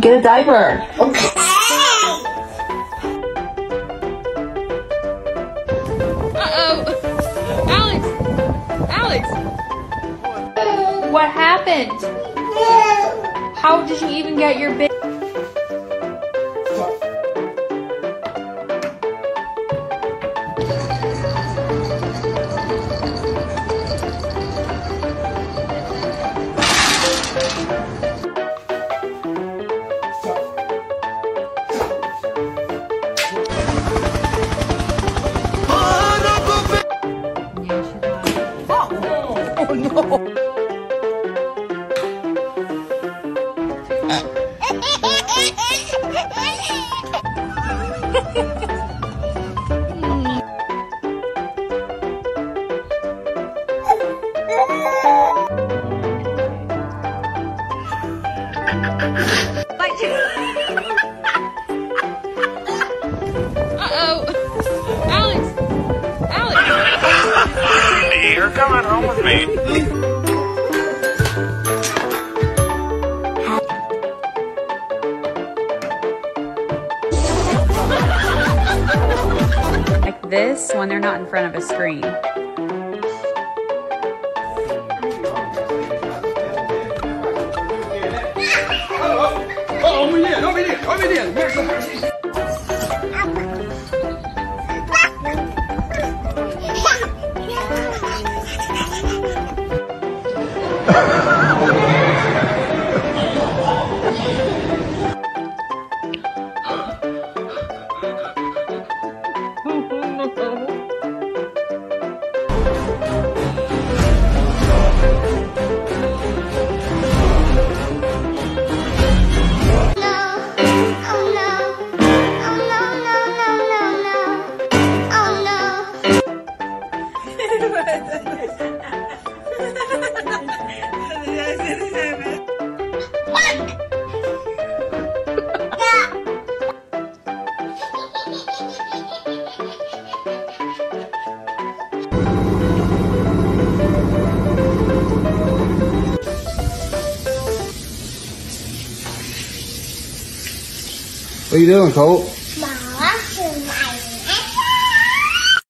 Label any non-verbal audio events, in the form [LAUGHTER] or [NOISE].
Get a diaper. Uh-oh. Alex! Alex! What happened? How did you even get your big... Alex! Alex! [LAUGHS] You're coming home with me. This when they're not in front of a screen. [LAUGHS] [LAUGHS] What are you doing, Colt?